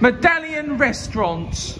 Medallion Restaurant.